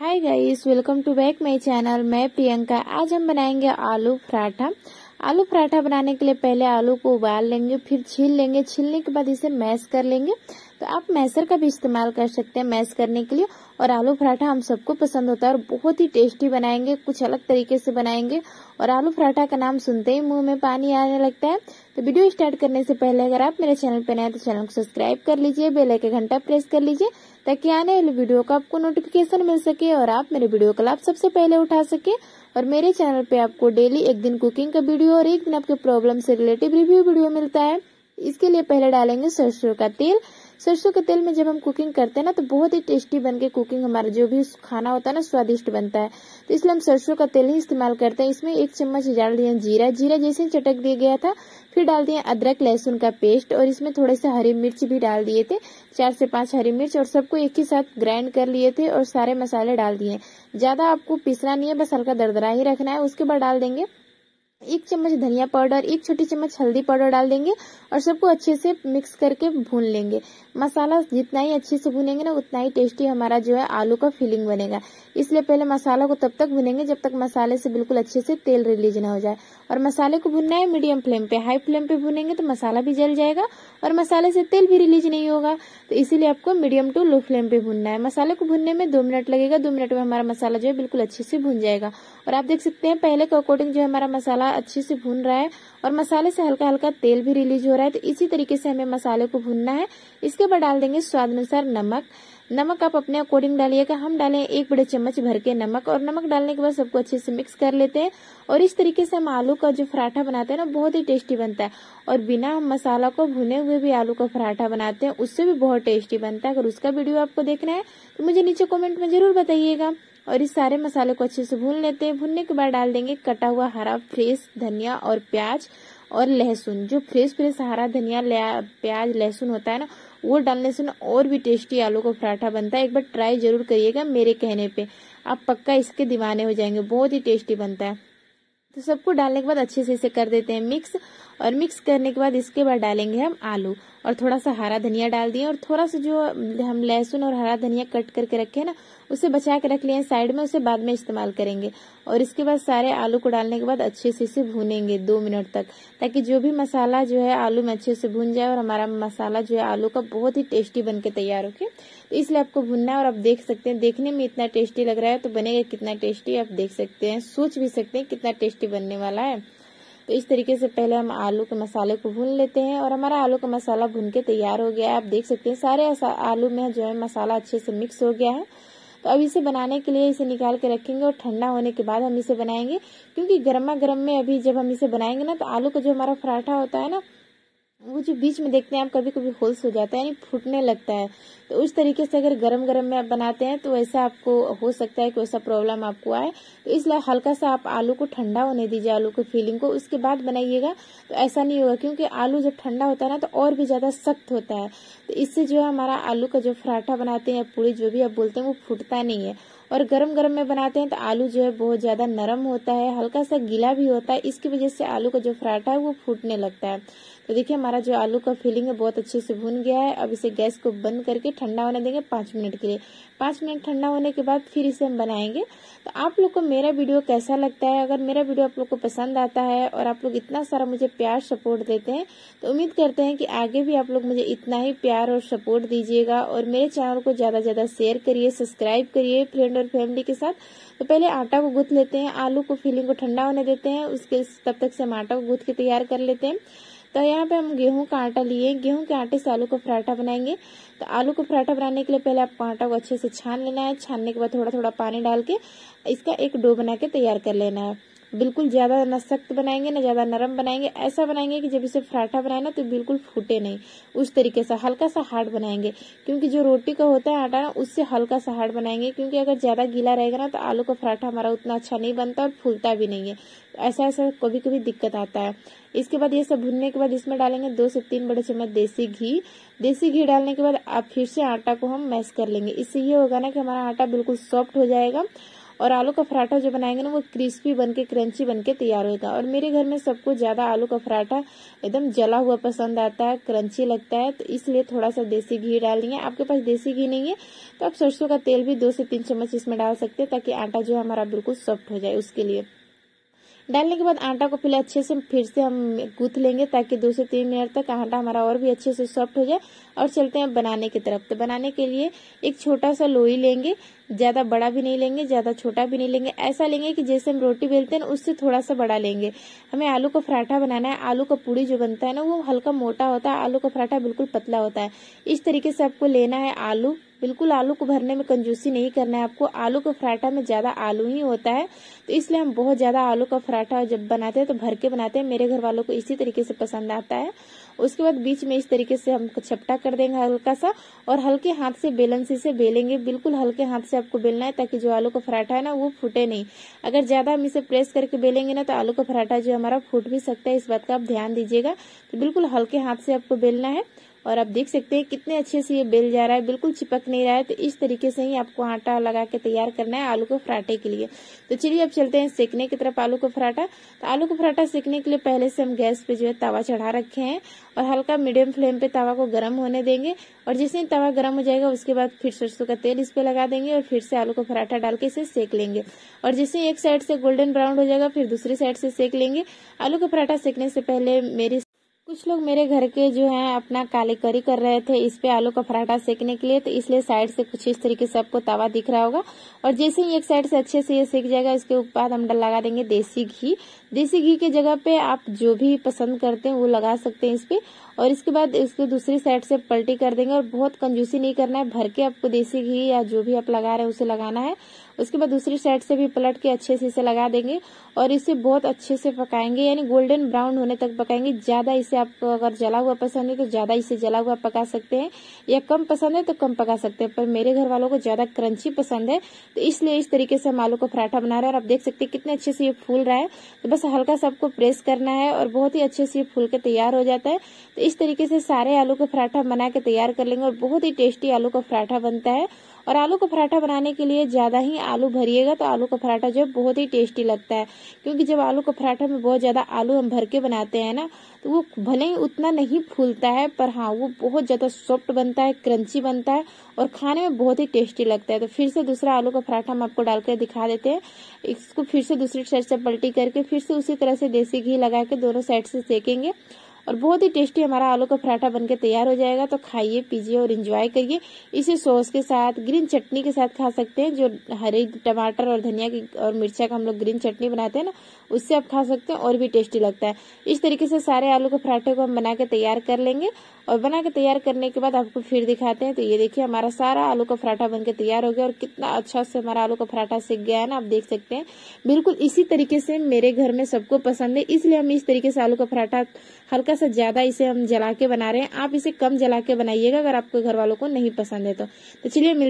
Hi guys welcome to back my channel मैं प्रियंका। आज हम बनाएँगे आलू पराठा। आलू पराठा बनाने के लिए पहले आलू को उबाल लेंगे, फिर छील लेंगे। छीलने के बाद इसे मैश कर लेंगे। तो आप मैसर का भी इस्तेमाल कर सकते हैं मैश करने के लिए। और आलू पराठा हम सबको पसंद होता है और बहुत ही टेस्टी बनाएँगे, कुछ अलग तरीके से बनाएँगे। और आलू पराठा का नाम सुनते ही मुँह में पानी आने लगता है। तो वीडियो स्टार्ट करने से पहले अगर आप मेरे चैनल पर नए तो चैनल को सब्सक्राइब कर लीजिए, बेल आइकन घंटा प्रेस कर लीजिए, ताकि आने वाली वीडियो का आपको नोटिफिकेशन मिल सके और आप मेरे वीडियो का लाभ सबसे पहले उठा सके। और मेरे चैनल पे आपको डेली एक दिन कुकिंग का वीडियो और एक दिन आपके प्रॉब्लम से रिलेटिव रिव्यू वीडियो मिलता है। इसके लिए पहले डालेंगे सरसों का तेल सरसों के तेल में जब हम कुकिंग करते हैं ना तो बहुत ही टेस्टी बन के कुकिंग हमारा जो भी खाना होता है ना, स्वादिष्ट बनता है। तो इसलिए हम सरसों का तेल ही इस्तेमाल करते हैं। इसमें एक चम्मच डाल दिया जीरा। जीरा जैसे ही चटक दिया गया था, फिर डाल दिया अदरक, लहसुन का पेस्ट और इसमें थोड़े से हरी मिर्च भी डाल दिए थे। चार से पाँच हरी मिर्च और सबको एक ही साथ ग्राइंड कर लिए थे और सारे मसाले डाल दिए। ज़्यादा आपको पीसना नहीं है, बस हल्का दरदरा ही रखना है। उसके बाद डाल देंगे एक चम्मच धनिया पाउडर, एक छोटी चम्मच हल्दी पाउडर डाल देंगे और सबको अच्छे से मिक्स करके भून लेंगे। मसाला जितना ही अच्छे से भुनेंगे ना, उतना ही टेस्टी हमारा जो है आलू का फीलिंग बनेगा। इसलिए पहले मसाला को तब तक भुनेंगे जब तक मसाले से बिल्कुल अच्छे से तेल रिलीज़ ना हो जाए। और मसाले को भुनना है मीडियम फ्लेम पे। हाई फ्लेम पे भुनेंगे तो मसाला भी जल जाएगा और मसाले से तेल भी रिलीज़ नहीं होगा। तो इसीलिए आपको मीडियम टू लो फ्लेम पे भुनना है। मसाले को भुनने में दो मिनट लगेगा। दो मिनट में हमारा मसाला जो है बिल्कुल अच्छे से भुन जाएगा। और आप देख सकते हैं, पहले के अकॉर्डिंग जो हमारा मसाला अच्छे से भून रहा है और मसाले से हल्का हल्का तेल भी रिलीज़ हो रहा है। तो इसी तरीके से हमें मसाले को भूनना है। इसके बाद डाल देंगे स्वाद अनुसार नमक। नमक आप अपने अकॉर्डिंग डालिएगा हम डालें एक बड़े चम्मच भर के नमक और नमक डालने के बाद सबको अच्छे से मिक्स कर लेते हैं। और इस तरीके से हम आलू का जो पराठा बनाते हैं ना, बहुत ही टेस्टी बनता है। और बिना हम मसाला को भुने हुए भी आलू का पराठा बनाते हैं, उससे भी बहुत टेस्टी बनता है। अगर उसका वीडियो आपको देखना है तो मुझे नीचे कॉमेंट में ज़रूर बताइएगा। और इस सारे मसाले को अच्छे से भून लेते हैं। भूनने के बाद डाल देंगे कटा हुआ हरा फ्रेश धनिया और प्याज और लहसुन। जो फ्रेश फ्रेश हरा धनिया प्याज, लहसुन होता है ना वो डालने से ना और भी टेस्टी आलू का पराठा बनता है। एक बार ट्राई ज़रूर करिएगा मेरे कहने पे। आप पक्का इसके दीवाने हो जाएँगे। बहुत ही टेस्टी बनता है। तो सबको डालने के बाद अच्छे से इसे कर देते हैं मिक्स। और मिक्स करने के बाद इसके बाद डालेंगे हम आलू। और थोड़ा सा हरा धनिया डाल दिए। और थोड़ा सा जो हम लहसुन और हरा धनिया कट करके रखे हैं ना उसे बचा के रख लिए साइड में उसे बाद में इस्तेमाल करेंगे। और इसके बाद सारे आलू को डालने के बाद अच्छे से इसे भूनेंगे दो मिनट तक, ताकि जो भी मसाला जो है आलू में अच्छे से भून जाए और हमारा मसाला जो है आलू का बहुत ही टेस्टी बन के तैयार हो तो इसलिए आपको भूनना है और आप देख सकते हैं, देखने में इतना टेस्टी लग रहा है तो बनेगा कितना टेस्टी, आप देख सकते हैं, सोच भी सकते हैं कितना टेस्टी बनने वाला है। तो इस तरीके से पहले हम आलू के मसाले को भून लेते हैं और हमारा आलू का मसाला भून के तैयार हो गया है। आप देख सकते हैं, सारे आलू में जो है मसाला अच्छे से मिक्स हो गया है। तो अब इसे बनाने के लिए इसे निकाल के रखेंगे और ठंडा होने के बाद हम इसे बनाएँगे। क्योंकि गर्मा गर्म में अभी जब हम इसे बनाएँगे ना तो आलू का जो हमारा पराठा होता है ना वो जो बीच में देखते हैं, आप कभी कभी होल्स हो जाता है, यानी फूटने लगता है। तो उस तरीके से अगर गरम गरम में आप बनाते हैं तो ऐसा आपको हो सकता है कि वैसा प्रॉब्लम आपको आए। तो इसलिए हल्का सा आप आलू को ठंडा होने दीजिए, आलू की फीलिंग को। उसके बाद बनाइएगा तो ऐसा नहीं होगा, क्योंकि आलू जब ठंडा होता है ना तो और भी ज़्यादा सख्त होता है। तो इससे जो है हमारा आलू का जो पराठा बनाते हैं या पूरी जो भी आप बोलते हैं, वो फूटता नहीं है। और गरम गरम में बनाते हैं तो आलू जो है बहुत ज़्यादा नरम होता है, हल्का सा गीला भी होता है, इसकी वजह से आलू का जो पराठा है वो फूटने लगता है। तो देखिए, हमारा जो आलू का फीलिंग है बहुत अच्छे से भुन गया है। अब इसे गैस को बंद करके ठंडा होने देंगे पाँच मिनट के लिए। पाँच मिनट ठंडा होने के बाद फिर इसे हम बनाएँगे। तो आप लोग को मेरा वीडियो कैसा लगता है? अगर मेरा वीडियो आप लोग को पसंद आता है और आप लोग इतना सारा मुझे प्यार सपोर्ट देते हैं तो उम्मीद करते हैं कि आगे भी आप लोग मुझे इतना ही प्यार और सपोर्ट दीजिएगा। और मेरे चैनल को ज़्यादा ज़्यादा शेयर करिए सब्सक्राइब करिए। फ्रेंड और फैमिली के साथ। तो पहले आटा को गूथ लेते हैं, आलू को फीलिंग को ठंडा होने देते हैं, उसके तब तक से हम आटा को गूथ के तैयार कर लेते हैं। तो यहाँ पे हम गेहूँ का आटा लिए गेहूँ के आटे से आलू का पराठा बनाएँगे। तो आलू को पराठा बनाने के लिए पहले आपको आटा को अच्छे से छान लेना है। छानने के बाद थोड़ा थोड़ा पानी डाल के इसका एक डो बना के तैयार कर लेना है। बिल्कुल ज़्यादा न सख्त बनाएँगे, ना ज़्यादा नरम बनाएँगे। ऐसा बनाएँगे कि जब इसे पराठा बनाए ना तो बिल्कुल फूटे नहीं। उस तरीके से हल्का सा हार्ड बनाएँगे। क्योंकि जो रोटी का होता है आटा ना उससे हल्का सा हार्ड बनाएँगे। क्योंकि अगर ज़्यादा गीला रहेगा ना तो आलू का पराठा हमारा उतना अच्छा नहीं बनता और फूलता भी नहीं है। ऐसा ऐसा कभी कभी दिक्कत आता है। इसके बाद ये सब भुनने के बाद इसमें डालेंगे दो से तीन बड़े चम्मच देसी घी। देसी घी डालने के बाद आप फिर से आटा को हम मैश कर लेंगे। इससे ये होगा ना कि हमारा आटा बिल्कुल सॉफ्ट हो जाएगा और आलू का पराठा जो बनाएँगे ना, वो क्रिस्पी बन के क्रंची बन के तैयार होगा और मेरे घर में सबको ज़्यादा आलू का पराठा एकदम जला हुआ पसंद आता है, क्रंची लगता है तो इसलिए थोड़ा सा देसी घी डाल दिए आपके पास देसी घी नहीं है तो आप सरसों का तेल भी दो से तीन चम्मच इसमें डाल सकते हैं, ताकि आटा जो है हमारा बिल्कुल सॉफ्ट हो जाए उसके लिए। डालने के बाद आटा को पहले अच्छे से फिर से हम गूथ लेंगे, ताकि दो से तीन मिनट तक आटा हमारा और भी अच्छे से सॉफ्ट हो जाए। और चलते हैं बनाने की तरफ़। तो बनाने के लिए एक छोटा सा लोई लेंगे ज़्यादा बड़ा भी नहीं लेंगे, ज़्यादा छोटा भी नहीं लेंगे। ऐसा लेंगे कि जैसे हम रोटी बेलते हैं ना, उससे थोड़ा सा बड़ा लेंगे। हमें आलू का पराठा बनाना है, आलू का पूड़ी जो बनता है ना, वो हल्का मोटा होता है, आलू का पराठा बिल्कुल पतला होता है। इस तरीके से आपको लेना है आलू। बिल्कुल आलू को भरने में कंजूसी नहीं करना है आपको। आलू का पराठा में ज़्यादा आलू ही होता है। तो इसलिए हम बहुत ज़्यादा आलू का पराठा जब बनाते हैं तो भर के बनाते हैं। मेरे घर वालों को इसी तरीके से पसंद आता है। उसके बाद बीच में इस तरीके से हम छपटा कर देंगे हल्का सा और हल्के हाथ से बेलन से बेलेंगे। बिल्कुल हल्के हाथ से आपको बेलना है ताकि जो आलू का पराठा है ना, वो फूटे नहीं। अगर ज़्यादा हम इसे प्रेस करके बेलेंगे ना तो आलू का पराठा जो हमारा फूट भी सकता है। इस बात का आप ध्यान दीजिएगा। तो बिल्कुल हल्के हाथ से आपको बेलना है। और आप देख सकते हैं कितने अच्छे से ये बेल जा रहा है, बिल्कुल चिपक नहीं रहा है तो इस तरीके से ही आपको आटा लगा के तैयार करना है आलू को पराठे के लिए। तो चलिए अब चलते हैं सेकने की तरफ़ आलू को पराठा। तो आलू को पराठा सेकने के लिए पहले से हम गैस पे जो है तवा चढ़ा रखे हैं और हल्का मीडियम फ्लेम पे तवा को गर्म होने देंगे और जैसे ही तवा गर्म हो जाएगा, उसके बाद फिर सरसों का तेल इस पे लगा देंगे और फिर से आलू को पराठा डाल के इसे सेक लेंगे। और जैसे एक साइड से गोल्डन ब्राउन हो जाएगा, फिर दूसरी साइड से सेक लेंगे। आलू का पराठा सेकने से पहले मेरी कुछ लोग मेरे घर के जो है अपना काली करी कर रहे थे, इस पे आलू का पराठा सेकने के लिए तो इसलिए साइड से कुछ इस तरीके से आपको तवा दिख रहा होगा। और जैसे ही एक साइड से अच्छे से ये सेक जाएगा, इसके बाद हम लगा देंगे देसी घी। देसी घी की जगह पे आप जो भी पसंद करते हैं, वो लगा सकते हैं इस पे। और इसके बाद इसको दूसरी साइड से पलटी कर देंगे और बहुत कंजूसी नहीं करना है, भर के आपको देसी घी या जो भी आप लगा रहे हैं, उसे लगाना है। उसके बाद दूसरी साइड से भी पलट के अच्छे से इसे लगा देंगे और इसे बहुत अच्छे से पकाएँगे, यानी गोल्डन ब्राउन होने तक पकाएँगे। ज़्यादा इसे आपको अगर जला हुआ पसंद है तो ज़्यादा इसे जला हुआ पका सकते हैं, या कम पसंद है तो कम पका सकते हैं, पर मेरे घर वालों को ज़्यादा क्रंची पसंद है तो इसलिए इस तरीके से हम आलू का पराठा बना रहे हैं। और आप देख सकते हैं कितने अच्छे से ये फूल रहा है। तो बस हल्का सा आपको प्रेस करना है और बहुत ही अच्छे से ये फूल के तैयार हो जाता है। तो इस तरीके से सारे आलू का पराठा बना के तैयार कर लेंगे और बहुत ही टेस्टी आलू का पराठा बनता है। और आलू का पराठा बनाने के लिए ज़्यादा ही आलू भरिएगा तो आलू का पराठा जो है बहुत ही टेस्टी लगता है। क्योंकि जब आलू का पराठा में बहुत ज़्यादा आलू हम भर के बनाते हैं ना तो वो भले ही उतना नहीं फूलता है, पर हाँ वो बहुत ज़्यादा सॉफ्ट बनता है, क्रंची बनता है और खाने में बहुत ही टेस्टी लगता है। तो फिर से दूसरा आलू का पराठा हम आपको डालकर दिखा देते हैं। इसको फिर से दूसरी साइड से पलटी करके फिर से उसी तरह से देसी घी लगा के दोनों साइड से सेकेंगे। और बहुत ही टेस्टी हमारा आलू का पराठा बनके तैयार हो जाएगा। तो खाइए, पीजिए और इंजॉय करिए। इसे सॉस के साथ ग्रीन चटनी के साथ खा सकते हैं, जो हरे टमाटर और धनिया की और मिर्चा का हम लोग ग्रीन चटनी बनाते हैं ना उससे आप खा सकते हैं और भी टेस्टी लगता है। इस तरीके से सारे आलू के पराठे को हम बना के तैयार कर लेंगे और बना के तैयार करने के बाद आपको फिर दिखाते हैं। तो ये देखिए हमारा सारा आलू का पराठा बनके तैयार हो गया और कितना अच्छा से हमारा आलू का पराठा सीख गया है ना आप देख सकते हैं। बिल्कुल इसी तरीके से मेरे घर में सबको पसंद है इसलिए हम इस तरीके से आलू का पराठा हल्का सा ज़्यादा इसे हम जला के बना रहे हैं। आप इसे कम जला के बनाइएगा अगर आपके घर वालों को नहीं पसंद है तो, तो चलिए मिलते